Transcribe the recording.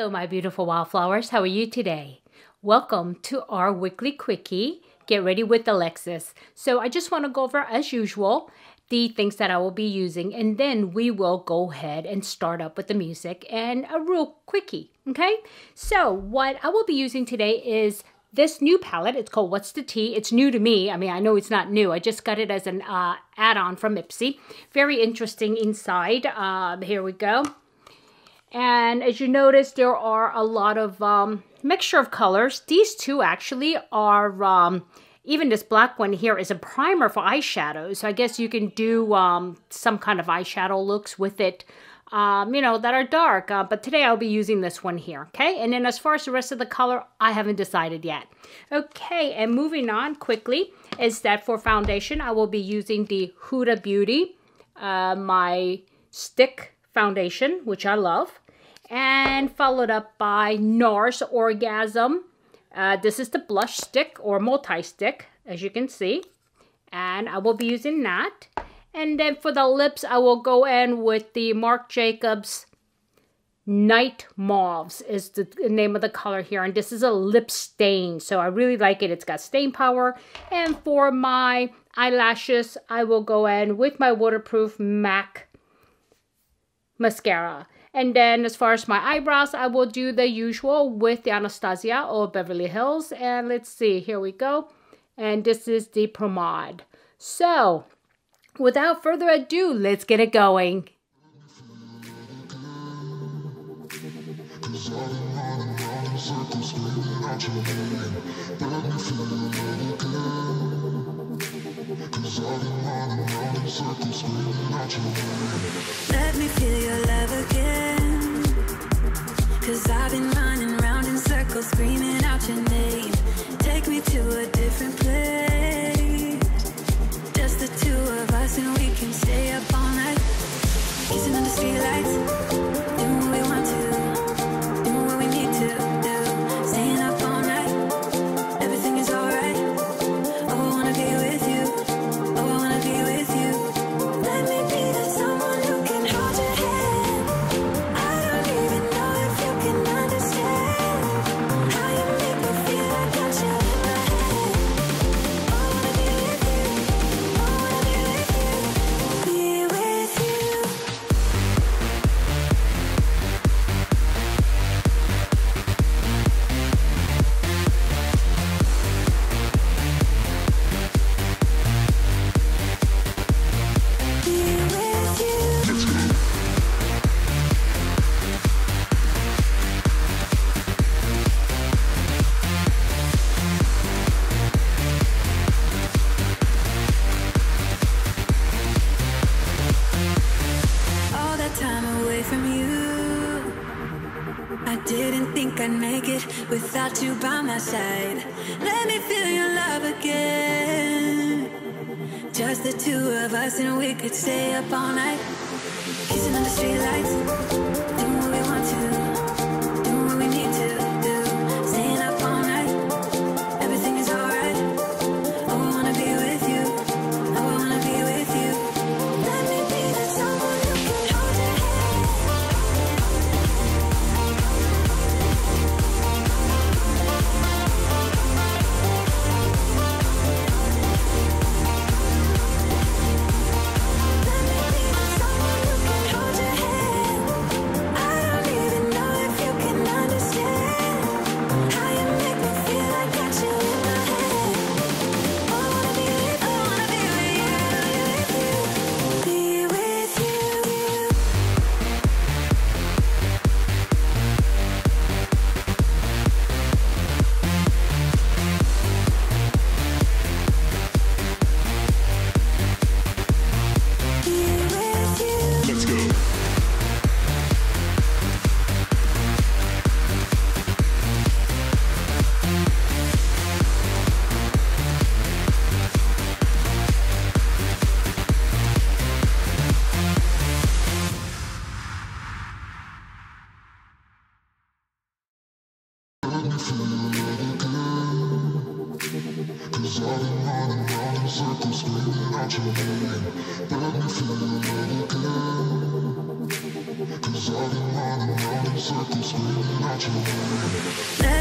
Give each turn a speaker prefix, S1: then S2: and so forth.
S1: Hello, my beautiful wildflowers. How are you today? Welcome to our weekly quickie. Get ready with Alexis. So, I just want to go over, as usual, the things that I will be using, and then we will go ahead and start up with the music and a real quickie. Okay, so what I will be using today is this new palette. It's called What's the Tea. It's new to me. I mean, I know it's not new. I just got it as an uh, add-on from Ipsy. Very interesting inside. Uh, here we go. And as you notice, there are a lot of um, mixture of colors. These two actually are, um, even this black one here is a primer for eyeshadows. So I guess you can do um, some kind of eyeshadow looks with it, um, you know, that are dark. Uh, but today I'll be using this one here, okay? And then as far as the rest of the color, I haven't decided yet. Okay, and moving on quickly is that for foundation, I will be using the Huda Beauty, uh, my stick foundation, which I love and followed up by NARS Orgasm. Uh, this is the blush stick or multi-stick, as you can see. And I will be using that. And then for the lips, I will go in with the Marc Jacobs Night Mauves is the name of the color here. And this is a lip stain, so I really like it. It's got stain power. And for my eyelashes, I will go in with my waterproof MAC mascara. And then as far as my eyebrows, I will do the usual with the Anastasia or Beverly Hills. And let's see, here we go. And this is the pomade. So, without further ado, let's get it going.
S2: Let me feel your love again. Cause I've been running round in circles, screaming out your name. Take me to a different place. Just the two of us, and we can stay up all night. Kissing under streetlights. I didn't think I'd make it without you by my side. Let me feel your love again. Just the two of us, and we could stay up all night. Kissing under streetlights, Cause I've been running round in circles screaming out your name. Let me feel love again Cause I've been running
S3: round in
S2: circles screaming out your name.